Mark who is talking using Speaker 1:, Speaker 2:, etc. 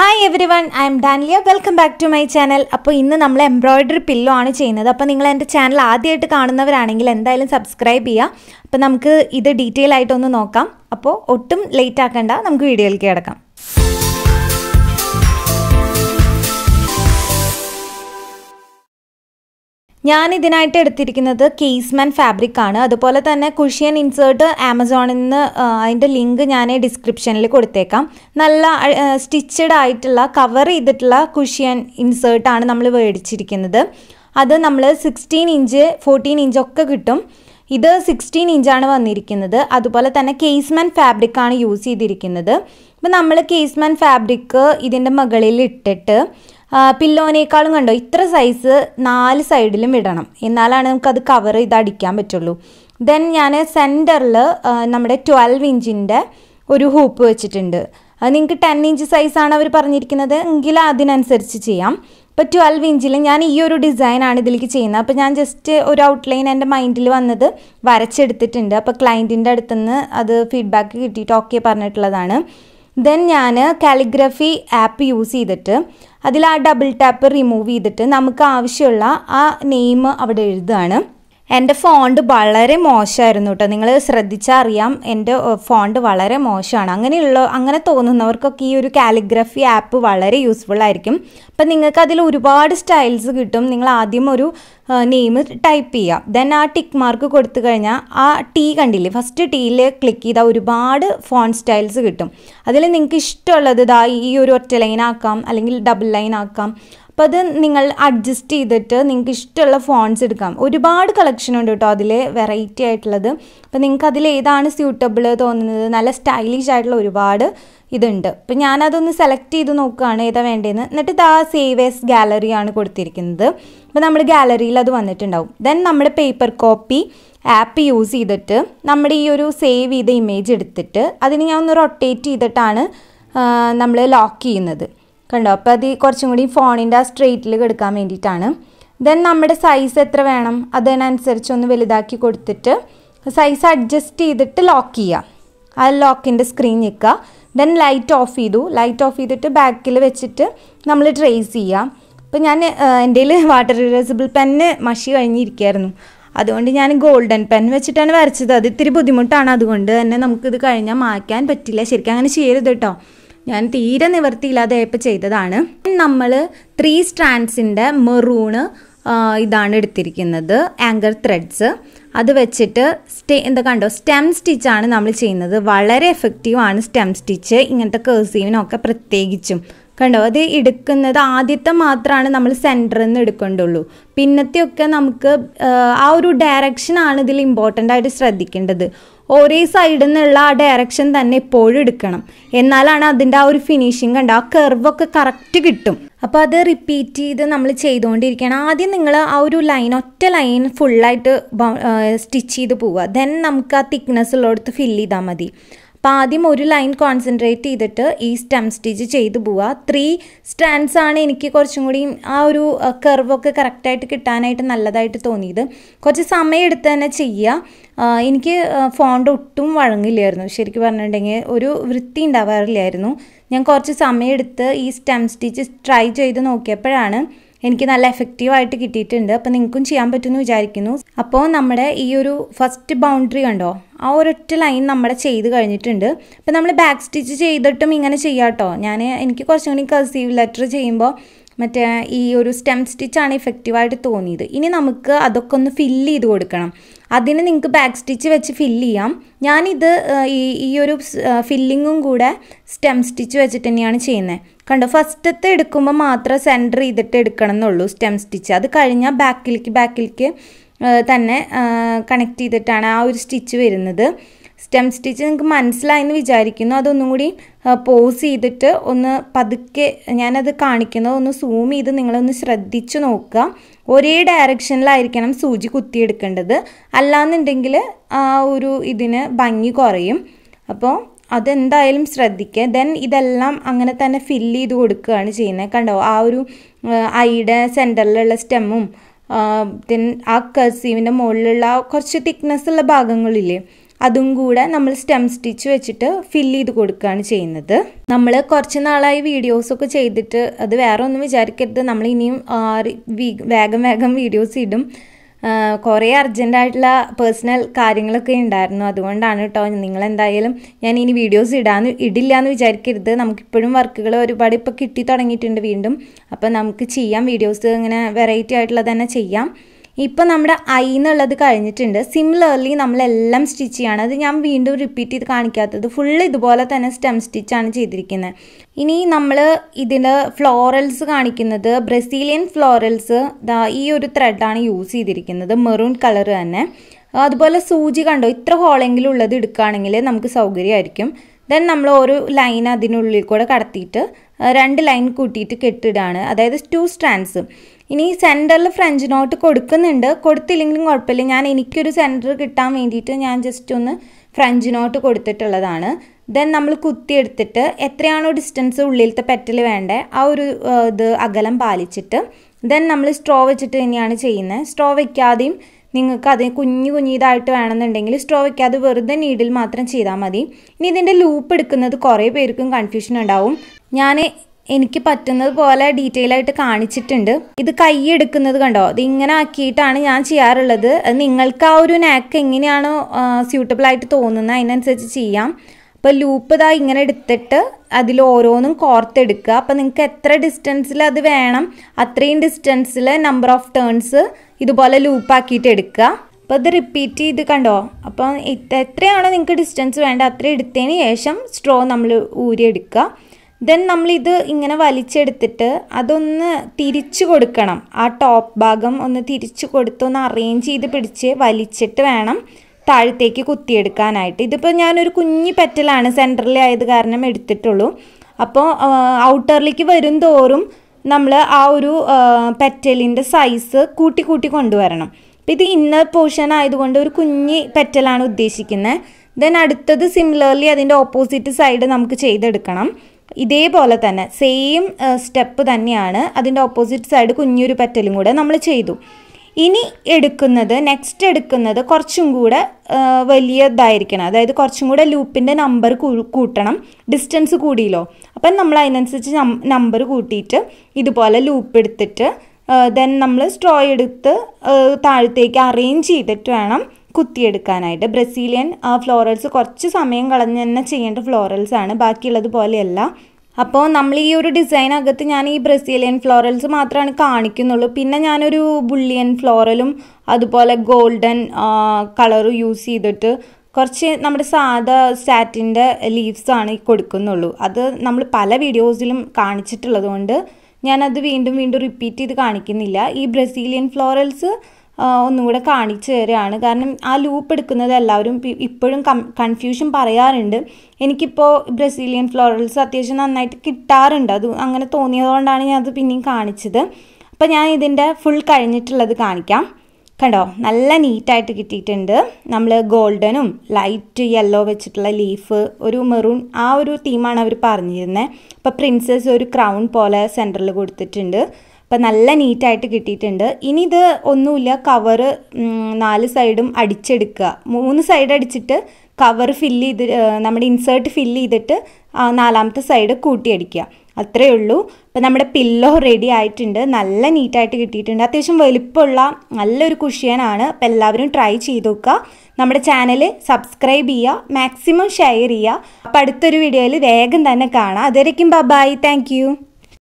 Speaker 1: Hi everyone I'm Dania welcome back to my channel അപ്പോൾ ഇന്ന് നമ്മൾ എംബ്രോയ്ഡറി പില്ലോ ആണ് ചെയ്യുന്നത്. അപ്പോൾ നിങ്ങൾ എന്റെ ചാനൽ ആദ്യമായിട്ട് കാണുന്നവരാണെങ്കിൽ എന്തായാലും സബ്സ്ക്രൈബ് ചെയ്യുക. അപ്പോൾ നമുക്ക് ഇത് ഡീറ്റെയിൽ ആയിട്ടൊന്ന് നോക്കാം. അപ്പോൾ ഒട്ടും ലേറ്റ് ആക്കണ്ട. നമുക്ക് വീഡിയോയിലേക്ക് കിടക്കാം. ഞാൻ ഇതിനായിട്ട് എടുത്തിരിക്കുന്നത് കേസ്മാൻ ഫാബ്രിക് ആണ്. അതുപോലെ തന്നെ കുഷ്യൻ ഇൻസേർട്ട് ആമസോണിൽ നിന്ന് അതിന്റെ ലിങ്ക് ഞാൻ ഡിസ്ക്രിപ്ഷനിൽ കൊടുത്തേക്കാം. നല്ല സ്റ്റിച്ചഡ് ആയിട്ടുള്ള കവർ ചെയ്തിട്ടുള്ള കുഷ്യൻ ഇൻസേർട്ടാണ് നമ്മൾ മേടിച്ചിരിക്കുന്നത് അത് നമ്മൾ സിക്സ്റ്റീൻ ഇഞ്ച് ഫോർട്ടീൻ ഇഞ്ച് ഒക്കെ കിട്ടും. ഇത് സിക്സ്റ്റീൻ ഇഞ്ചാണ് വന്നിരിക്കുന്നത്. അതുപോലെ തന്നെ കേസ്മാൻ ഫാബ്രിക് ആണ് യൂസ് ചെയ്തിരിക്കുന്നത്. അപ്പോൾ നമ്മൾ കേസ്മാൻ ഫാബ്രിക് ഇതിന്റെ മുകളിൽ ഇട്ടിട്ട് പില്ലോനേക്കാളും കണ്ടോ? ഇത്ര സൈസ് നാല് സൈഡിലും ഇടണം. എന്നാലാണ് നമുക്കത് കവർ ചെയ്ത് അടിക്കാൻ പറ്റുള്ളൂ. ദെൻ ഞാൻ സെന്ററിൽ നമ്മുടെ ട്വൽവ് ഇഞ്ചിന്റെ ഒരു ഹൂപ്പ് വെച്ചിട്ടുണ്ട്. അത് നിങ്ങൾക്ക് ടെൻ ഇഞ്ച് സൈസാണ് അവർ പറഞ്ഞിരിക്കുന്നത്. എങ്കിൽ അതിനനുസരിച്ച് ചെയ്യാം. ഇപ്പോൾ ട്വൽവ് ഇഞ്ചിൽ ഞാൻ ഈ ഒരു ഡിസൈനാണ് ഇതിലേക്ക് ചെയ്യുന്നത്. അപ്പോൾ ഞാൻ ജസ്റ്റ് ഒരു ഔട്ട്ലൈൻ എന്റെ മൈൻഡിൽ വന്നത് വരച്ചെടുത്തിട്ടുണ്ട്. അപ്പോൾ ക്ലയന്റിന്റെ അടുത്തുനിന്ന് അത് ഫീഡ്ബാക്ക് കിട്ടിയിട്ട് ഓക്കെ പറഞ്ഞിട്ടുള്ളതാണ്. ദെൻ ഞാൻ കാലിഗ്രഫി ആപ്പ് യൂസ് ചെയ്തിട്ട് അതിൽ ആ ഡബിൾ ടാപ്പ് റിമൂവ് ചെയ്തിട്ട് നമുക്ക് ആവശ്യമുള്ള ആ നെയിം അവിടെ എഴുതുകയാണ്. എന്റെ ഫോണ്ട് വളരെ മോശമായിരുന്നു കേട്ടോ നിങ്ങൾ ശ്രദ്ധിച്ചാൽ അറിയാം എന്റെ ഫോണ്ട് വളരെ മോശമാണ്. അങ്ങനെയുള്ള അങ്ങനെ തോന്നുന്നവർക്കൊക്കെ ഈ ഒരു കാലിഗ്രഫി ആപ്പ് വളരെ യൂസ്ഫുൾ ആയിരിക്കും. അപ്പം നിങ്ങൾക്ക് അതിൽ ഒരുപാട് സ്റ്റൈൽസ് കിട്ടും. നിങ്ങൾ ആദ്യം ഒരു നെയിം ടൈപ്പ് ചെയ്യുക ദെൻ ആ ടിക്ക് മാർക്ക് കൊടുത്തു കഴിഞ്ഞാൽ ആ ടീ കണ്ടില്ലേ? ഫസ്റ്റ് ടീയിൽ ക്ലിക്ക് ചെയ്താൽ ഒരുപാട് ഫോൺ സ്റ്റൈൽസ് കിട്ടും. അതിൽ നിങ്ങൾക്ക് ഇഷ്ടമുള്ളത് ഇതാ ഈ ഒരു ഒറ്റ ലൈൻ ആക്കാം അല്ലെങ്കിൽ ഡബിൾ ലൈൻ ആക്കാം. അപ്പോൾ അത് നിങ്ങൾ അഡ്ജസ്റ്റ് ചെയ്തിട്ട് നിങ്ങൾക്ക് ഇഷ്ടമുള്ള ഫോൺസ് എടുക്കാം. ഒരുപാട് കളക്ഷൻ ഉണ്ട് കേട്ടോ അതിൽ വെറൈറ്റി ആയിട്ടുള്ളത്. അപ്പോൾ നിങ്ങൾക്ക് അതിൽ ഏതാണ് സ്യൂട്ടബിൾ തോന്നുന്നത്? നല്ല സ്റ്റൈലിഷ് ആയിട്ടുള്ള ഒരുപാട് ഇതുണ്ട്. അപ്പം ഞാനതൊന്ന് സെലക്ട് ചെയ്ത് നോക്കുകയാണ് ഏതാ വേണ്ടതെന്ന് എന്നിട്ട് ഇതാ സേവ് എസ് ഗാലറിയാണ് കൊടുത്തിരിക്കുന്നത്. അപ്പോൾ നമ്മുടെ ഗാലറിയിൽ അത് വന്നിട്ടുണ്ടാവും. ദെൻ നമ്മുടെ പേപ്പർ കോപ്പി ആപ്പ് യൂസ് ചെയ്തിട്ട് നമ്മുടെ ഈ ഒരു സേവ് ചെയ്ത ഇമേജ് എടുത്തിട്ട് അതിന് ഞാൻ ഒന്ന് റൊട്ടേറ്റ് ചെയ്തിട്ടാണ് നമ്മൾ ലോക്ക് ചെയ്യുന്നത്. കണ്ടോ? അപ്പോൾ അത് കുറച്ചും കൂടി ഫോണിന്റെ ആ സ്ട്രെയിറ്റിൽ കിടക്കാൻ വേണ്ടിയിട്ടാണ്. ദെൻ നമ്മുടെ സൈസ് എത്ര വേണം? അതിനനുസരിച്ച് ഒന്ന് വലുതാക്കി കൊടുത്തിട്ട് സൈസ് അഡ്ജസ്റ്റ് ചെയ്തിട്ട് ലോക്ക് ചെയ്യുക ആ ലോക്കിന്റെ സ്ക്രീൻ നിൽക്കുക ദെൻ ലൈറ്റ് ഓഫ് ചെയ്തു. ലൈറ്റ് ഓഫ് ചെയ്തിട്ട് ബാക്കിൽ വെച്ചിട്ട് നമ്മൾ ട്രേസ് ചെയ്യുക അപ്പോൾ ഞാൻ എന്റെ വാട്ടർ ഇറേസിബിൾ പെന്ന് മഷി കഴിഞ്ഞിരിക്കുകയായിരുന്നു അതുകൊണ്ട് ഞാൻ ഗോൾഡൻ പെൻ വെച്ചിട്ടാണ് വരച്ചത്. അത് ഇത്തിരി ബുദ്ധിമുട്ടാണ്. അതുകൊണ്ട് തന്നെ നമുക്കിത് കഴിഞ്ഞാൽ മായ്ക്കാൻ പറ്റില്ല. ശരിക്കും അങ്ങനെ ചെയ്യരുത് കേട്ടോ. ഞാൻ തീരെ നിവർത്തിയില്ലാതെ ഇപ്പോൾ ചെയ്തതാണ്. നമ്മൾ ത്രീ സ്ട്രാൻഡ്സിന്റെ മെറൂണ് ഇതാണ് എടുത്തിരിക്കുന്നത്. ആങ്കർ ത്രെഡ്സ് അത് വെച്ചിട്ട് സ്റ്റേ എന്താ കണ്ടോ? സ്റ്റെം സ്റ്റിച്ചാണ് നമ്മൾ ചെയ്യുന്നത്. വളരെ എഫക്റ്റീവാണ് സ്റ്റെം സ്റ്റിച്ച് ഇങ്ങനത്തെ കേഴ്സീവിനൊക്കെ പ്രത്യേകിച്ചും. കണ്ടോ? അത് എടുക്കുന്നത് ആദ്യത്തെ മാത്രമാണ് നമ്മൾ സെന്ററിൽ നിന്ന് എടുക്കേണ്ടുള്ളൂ. പിന്നത്തെയൊക്കെ നമുക്ക് ആ ഒരു ഡയറക്ഷനാണ് ഇതിൽ ഇമ്പോർട്ടന്റ് ആയിട്ട് ശ്രദ്ധിക്കേണ്ടത്. ഒരേ സൈഡിൽ നിന്നുള്ള ആ ഡയറക്ഷൻ തന്നെ എപ്പോഴും എടുക്കണം. എന്നാലാണ് അതിന്റെ ആ ഒരു ഫിനിഷിങ് കണ്ട ആ കർവൊക്കെ കറക്റ്റ് കിട്ടും. അപ്പോൾ അത് റിപ്പീറ്റ് ചെയ്ത് നമ്മൾ ചെയ്തുകൊണ്ടിരിക്കണം ആദ്യം നിങ്ങൾ ആ ഒരു ലൈൻ ഒറ്റ ലൈൻ ഫുള്ളായിട്ട് സ്റ്റിച്ച് ചെയ്ത് പോവുക. ദെൻ നമുക്ക് ആ തിക്നെസ് ഉള്ളിടത്ത് ഫില്ല് ചെയ്താൽ മതി. അപ്പോൾ ആദ്യം ഒരു ലൈൻ കോൺസെൻട്രേറ്റ് ചെയ്തിട്ട് ഈ സ്റ്റെം സ്റ്റിച്ച് ചെയ്ത് പോവുക ത്രീ സ്റ്റാൻഡ്സ് ആണ് എനിക്ക് കുറച്ചും കൂടി ആ ഒരു കർവൊക്കെ കറക്റ്റായിട്ട് കിട്ടാനായിട്ട് നല്ലതായിട്ട് തോന്നിയത്. കുറച്ച് സമയം എടുത്ത് തന്നെ ചെയ്യുക എനിക്ക് ഫോണ്ട് ഒട്ടും വഴങ്ങില്ലായിരുന്നു. ശരിക്കും പറഞ്ഞിട്ടുണ്ടെങ്കിൽ ഒരു വൃത്തി ഉണ്ടാവാറില്ലായിരുന്നു. ഞാൻ കുറച്ച് സമയം എടുത്ത് ഈ സ്റ്റെം സ്റ്റിച്ച് ട്രൈ ചെയ്ത് നോക്കിയപ്പോഴാണ് എനിക്ക് നല്ല എഫക്റ്റീവായിട്ട് കിട്ടിയിട്ടുണ്ട്. അപ്പോൾ നിങ്ങൾക്കും ചെയ്യാൻ പറ്റുമെന്ന് വിചാരിക്കുന്നു. അപ്പോൾ നമ്മുടെ ഈ ഒരു ഫസ്റ്റ് ബൗണ്ടറി കണ്ടോ? ആ ഒരൊറ്റ ലൈൻ നമ്മുടെ ചെയ്ത് കഴിഞ്ഞിട്ടുണ്ട്. അപ്പോൾ നമ്മൾ ബാക്ക് സ്റ്റിച്ച് ചെയ്തിട്ടും ഇങ്ങനെ ചെയ്യാം കേട്ടോ ഞാൻ എനിക്ക് കുറച്ചും കൂടി കസീവ് ലെറ്റർ ചെയ്യുമ്പോൾ മറ്റേ ഈ ഒരു സ്റ്റെം സ്റ്റിച്ചാണ് ഇഫക്റ്റീവായിട്ട് തോന്നിയത്. ഇനി നമുക്ക് അതൊക്കെ ഒന്ന് ഫില്ല് ചെയ്ത് കൊടുക്കണം. അതിന് നിങ്ങൾക്ക് ബാക്ക് സ്റ്റിച്ച് വെച്ച് ഫില്ല് ചെയ്യാം. ഞാനിത് ഈ ഈ ഒരു ഫില്ലിങ്ങും കൂടെ സ്റ്റെം സ്റ്റിച്ച് വെച്ചിട്ട് തന്നെയാണ് ചെയ്യുന്നത് കണ്ടോ ഫസ്റ്റത്തെ എടുക്കുമ്പോൾ മാത്രം സെന്റർ ചെയ്തിട്ട് എടുക്കണം എന്നുള്ളൂ സ്റ്റെം സ്റ്റിച്ച് അത് കഴിഞ്ഞാൽ ബാക്കിലേക്ക് ബാക്കിലേക്ക് തന്നെ കണക്ട് ചെയ്തിട്ടാണ് ആ ഒരു സ്റ്റിച്ച് വരുന്നത്. സ്റ്റെം സ്റ്റിച്ച് നിങ്ങൾക്ക് മനസ്സിലായെന്ന് വിചാരിക്കുന്നു. അതൊന്നും കൂടി പോസ് ചെയ്തിട്ട് ഒന്ന് പതുക്കെ ഞാനത് കാണിക്കുന്നത്. ഒന്ന് സൂം ചെയ്ത് നിങ്ങളൊന്ന് ശ്രദ്ധിച്ചു നോക്കുക. ഒരേ ഡയറക്ഷനിലായിരിക്കണം സൂചി കുത്തിയെടുക്കേണ്ടത്. അല്ലാന്നുണ്ടെങ്കിൽ ആ ഒരു ഇതിന് ഭംഗി കുറയും. അപ്പോൾ അതെന്തായാലും ശ്രദ്ധിക്കുക. ദെൻ ഇതെല്ലാം അങ്ങനെ തന്നെ ഫില്ല് ചെയ്ത് കൊടുക്കുകയാണ് ചെയ്യുന്നത്. കണ്ടോ? ആ ഒരു ഐയുടെ സെന്ററിലുള്ള സ്റ്റെമ്മും ദെൻ ആ കസീവിന്റെ മുകളിലുള്ള കുറച്ച് തിക്നെസ് ഉള്ള ഭാഗങ്ങളില്ലേ? അതും കൂടെ നമ്മൾ സ്റ്റെം സ്റ്റിച്ച് വെച്ചിട്ട് ഫില്ല് ചെയ്ത് കൊടുക്കുകയാണ് ചെയ്യുന്നത്. നമ്മൾ കുറച്ച് നാളായി വീഡിയോസൊക്കെ ചെയ്തിട്ട് അത് വേറെ ഒന്നും വിചാരിക്കരുത്. നമ്മൾ ഇനിയും വേഗം വേഗം വീഡിയോസ് ഇടും. കുറേ അർജന്റായിട്ടുള്ള പേഴ്സണൽ കാര്യങ്ങളൊക്കെ ഉണ്ടായിരുന്നു. അതുകൊണ്ടാണ് കേട്ടോ നിങ്ങൾ എന്തായാലും ഞാൻ ഇനി വീഡിയോസ് ഇടാന്ന് ഇടില്ല എന്ന് വിചാരിക്കരുത്. നമുക്കിപ്പോഴും വർക്കുകൾ ഒരുപാട് ഇപ്പോൾ കിട്ടി തുടങ്ങിയിട്ടുണ്ട് വീണ്ടും. അപ്പോൾ നമുക്ക് ചെയ്യാം. വീഡിയോസ് ഇങ്ങനെ വെറൈറ്റി ആയിട്ടുള്ളത് തന്നെ ചെയ്യാം. ഇപ്പോൾ നമ്മുടെ ഐ എന്നുള്ളത് കഴിഞ്ഞിട്ടുണ്ട്. സിമിലർലി നമ്മളെല്ലാം സ്റ്റിച്ച് ചെയ്യണം. അത് ഞാൻ വീണ്ടും റിപ്പീറ്റ് ചെയ്ത് കാണിക്കാത്തത്. ഫുൾ ഇതുപോലെ തന്നെ സ്റ്റെം സ്റ്റിച്ചാണ് ചെയ്തിരിക്കുന്നത് ഇനി നമ്മൾ ഇതിന്റെ ഫ്ലോറൽസ് കാണിക്കുന്നത്. ബ്രസീലിയൻ ഫ്ലോറൽസ് ഈ ഒരു ത്രെഡാണ് യൂസ് ചെയ്തിരിക്കുന്നത്. മെറൂൺ കളർ തന്നെ. അതുപോലെ സൂചി കണ്ടോ? ഇത്ര ഹോളെങ്കിലും ഉള്ളത് എടുക്കുകയാണെങ്കിൽ നമുക്ക് സൗകര്യമായിരിക്കും. ദെൻ നമ്മൾ ഒരു ലൈൻ അതിനുള്ളിൽ കൂടെ കടത്തിയിട്ട് രണ്ട് ലൈൻ കൂട്ടിയിട്ട് കെട്ടിടാണ്. അതായത് ടു സ്റ്റാൻഡ്സ് ഇനി സെന്ററിൽ ഫ്രഞ്ച് നോട്ട് കൊടുക്കുന്നുണ്ട്. കൊടുത്തില്ലെങ്കിലും കുഴപ്പമില്ല. ഞാൻ എനിക്കൊരു സെന്റർ കിട്ടാൻ വേണ്ടിയിട്ട് ഞാൻ ജസ്റ്റ് ഒന്ന് ഫ്രഞ്ച് നോട്ട് കൊടുത്തിട്ടുള്ളതാണ്. ദെൻ നമ്മൾ കുത്തിയെടുത്തിട്ട് എത്രയാണോ ഡിസ്റ്റൻസ് ഉള്ളിലത്തെ പെറ്റൽ വേണ്ടേ ആ ഒരു ഇത് അകലം പാലിച്ചിട്ട് ദെൻ നമ്മൾ സ്ട്രോ വെച്ചിട്ട് തന്നെയാണ് ചെയ്യുന്നത്. സ്ട്രോ വയ്ക്കാതെയും നിങ്ങൾക്ക് അത് കുഞ്ഞു കുഞ്ഞിതായിട്ട് വേണമെന്നുണ്ടെങ്കിൽ സ്ട്രോ വയ്ക്കാതെ വെറുതെ നീഡിൽ മാത്രം ചെയ്താൽ മതി. ഇനി ഇതിന്റെ ലൂപ്പ് എടുക്കുന്നത് കുറേ പേർക്കും കൺഫ്യൂഷൻ ഉണ്ടാവും. ഞാൻ എനിക്ക് പറ്റുന്നത് പോലെ ഡീറ്റെയിൽ ആയിട്ട് കാണിച്ചിട്ടുണ്ട്. ഇത് കൈ എടുക്കുന്നത് കണ്ടോ? ഇത് ഇങ്ങനെ ആക്കിയിട്ടാണ് ഞാൻ ചെയ്യാറുള്ളത്. നിങ്ങൾക്ക് ആ ഒരു നാക്ക് എങ്ങനെയാണ് സ്യൂട്ടബിൾ ആയിട്ട് തോന്നുന്നത് അതിനനുസരിച്ച് ചെയ്യാം. അപ്പോൾ ലൂപ്പ് ഇതാ ഇങ്ങനെ എടുത്തിട്ട് അതിൽ ഓരോന്നും കോർത്തെടുക്കുക. അപ്പോൾ നിങ്ങൾക്ക് എത്ര ഡിസ്റ്റൻസിൽ അത് വേണം അത്രയും ഡിസ്റ്റൻസിൽ നമ്പർ ഓഫ് ടേൺസ് ഇതുപോലെ ലൂപ്പാക്കിയിട്ട് എടുക്കുക. അപ്പോൾ ഇത് റിപ്പീറ്റ് ചെയ്ത് കണ്ടോ? അപ്പം എത്രയാണോ നിങ്ങൾക്ക് ഡിസ്റ്റൻസ് വേണ്ടത് അത്ര എടുത്തതിന് ശേഷം സ്ട്രോ നമ്മൾ ഊരിയെടുക്കുക. ദെൻ നമ്മളിത് ഇങ്ങനെ വലിച്ചെടുത്തിട്ട് അതൊന്ന് തിരിച്ചു കൊടുക്കണം. ആ ടോപ്പ് ഭാഗം ഒന്ന് തിരിച്ചു കൊടുത്ത് ഒന്ന് അറേഞ്ച് ചെയ്ത് പിടിച്ച് വലിച്ചിട്ട് വേണം താഴത്തേക്ക് കുത്തിയെടുക്കാനായിട്ട്. ഇതിപ്പോൾ ഞാനൊരു കുഞ്ഞി പെറ്റലാണ് സെന്ററിലെ ആയത് കാരണം എടുത്തിട്ടുള്ളൂ. അപ്പോൾ ഔട്ടറിലേക്ക് വരും തോറും നമ്മൾ ആ ഒരു പെറ്റലിന്റെ സൈസ് കൂട്ടി കൂട്ടി കൊണ്ടുവരണം. അപ്പോൾ ഇത് ഇന്നർ പോർഷൻ ആയതുകൊണ്ട് ഒരു കുഞ്ഞി പെറ്റലാണ് ഉദ്ദേശിക്കുന്നത് ദെൻ അടുത്തത് സിമിലർലി അതിന്റെ ഓപ്പോസിറ്റ് സൈഡ് നമുക്ക് ചെയ്തെടുക്കണം. ഇതേപോലെ തന്നെ സെയിം സ്റ്റെപ്പ് തന്നെയാണ് അതിന്റെ ഓപ്പോസിറ്റ് സൈഡ് കുഞ്ഞൊരു പറ്റലും കൂടെ നമ്മൾ ചെയ്തു. ഇനി എടുക്കുന്നത് നെക്സ്റ്റ് എടുക്കുന്നത് കുറച്ചും കൂടെ വലിയതായിരിക്കണം. അതായത് കുറച്ചും കൂടെ ലൂപ്പിന്റെ നമ്പർ കൂട്ടണം. ഡിസ്റ്റൻസ് കൂടിയല്ലോ. അപ്പം നമ്മൾ അതിനനുസരിച്ച് നമ്പർ കൂട്ടിയിട്ട് ഇതുപോലെ ലൂപ്പ് എടുത്തിട്ട് ദെൻ നമ്മൾ സ്ട്രോ എടുത്ത് താഴത്തേക്ക് അറേഞ്ച് ചെയ്തിട്ട് വേണം കുത്തിയെടുക്കാനായിട്ട്. ബ്രസീലിയൻ ഫ്ലോറൽസ് കുറച്ച് സമയം കളഞ്ഞ് തന്നെ ചെയ്യേണ്ട ഫ്ലോറൽസ് ആണ്. ബാക്കിയുള്ളത് പോലെയല്ല. അപ്പോൾ നമ്മൾ ഈ ഒരു ഡിസൈനകത്ത് ഞാൻ ഈ ബ്രസീലിയൻ ഫ്ലോറൽസ് മാത്രമാണ് കാണിക്കുന്നുള്ളൂ. പിന്നെ ഞാനൊരു ബുള്ളിയൻ ഫ്ലോറലും അതുപോലെ ഗോൾഡൻ കളറും യൂസ് ചെയ്തിട്ട് കുറച്ച് നമ്മുടെ സാധാ സ്റ്റാറ്റിന്റെ ലീവ്സാണ് ഈ കൊടുക്കുന്നുള്ളൂ. അത് നമ്മൾ പല വീഡിയോസിലും കാണിച്ചിട്ടുള്ളത് കൊണ്ട് ഞാനത് വീണ്ടും വീണ്ടും റിപ്പീറ്റ് ചെയ്ത് കാണിക്കുന്നില്ല. ഈ ബ്രസീലിയൻ ഫ്ലോറൽസ് ഒന്നും കൂടെ കാണിച്ചു തരികയാണ് കാരണം ആ ലൂപ്പ് എടുക്കുന്നത് എല്ലാവരും ഇപ്പോഴും കൺഫ്യൂഷൻ പറയാറുണ്ട്. എനിക്കിപ്പോൾ ബ്രസീലിയൻ ഫ്ലോറൽസ് അത്യാവശ്യം നന്നായിട്ട് കിട്ടാറുണ്ട്. അത് അങ്ങനെ തോന്നിയതുകൊണ്ടാണ് ഞാൻ അത് പിന്നെയും കാണിച്ചത്. അപ്പോൾ ഞാൻ ഇതിന്റെ ഫുൾ കഴിഞ്ഞിട്ടുള്ളത് കാണിക്കാം. കണ്ടോ? നല്ല നീറ്റായിട്ട് കിട്ടിയിട്ടുണ്ട്. നമ്മൾ ഗോൾഡനും ലൈറ്റ് യെല്ലോ വെച്ചിട്ടുള്ള ലീഫ് ഒരു മെറൂൺ ആ ഒരു തീമാണ് അവർ പറഞ്ഞിരുന്നത് അപ്പോൾ പ്രിൻസസ് ഒരു ക്രൗൺ പോലെ സെന്ററിൽ കൊടുത്തിട്ടുണ്ട്. അപ്പം നല്ല നീറ്റായിട്ട് കിട്ടിയിട്ടുണ്ട്. ഇനി ഇത് ഒന്നുമില്ല കവറ് നാല് സൈഡും അടിച്ചെടുക്കുക. മൂന്ന് സൈഡ് അടിച്ചിട്ട് കവർ ഫില്ല് ചെയ്ത് നമ്മുടെ ഇൻസേർട്ട് ഫില്ല് ചെയ്തിട്ട് നാലാമത്തെ സൈഡ് കൂട്ടിയടിക്കുക. അത്രയേ ഉള്ളൂ. അപ്പം നമ്മുടെ പില്ലോ റെഡി ആയിട്ടുണ്ട്. നല്ല നീറ്റായിട്ട് കിട്ടിയിട്ടുണ്ട്. അത്യാവശ്യം വലുപ്പമുള്ള നല്ലൊരു കുഷ്യനാണ്. അപ്പം എല്ലാവരും ട്രൈ ചെയ്ത് നോക്കുക. നമ്മുടെ ചാനൽ സബ്സ്ക്രൈബ് ചെയ്യുക. മാക്സിമം ഷെയർ ചെയ്യുക. അപ്പം അടുത്തൊരു വീഡിയോയിൽ വേഗം തന്നെ കാണാം. അതുവരയ്ക്കും ബൈ താങ്ക്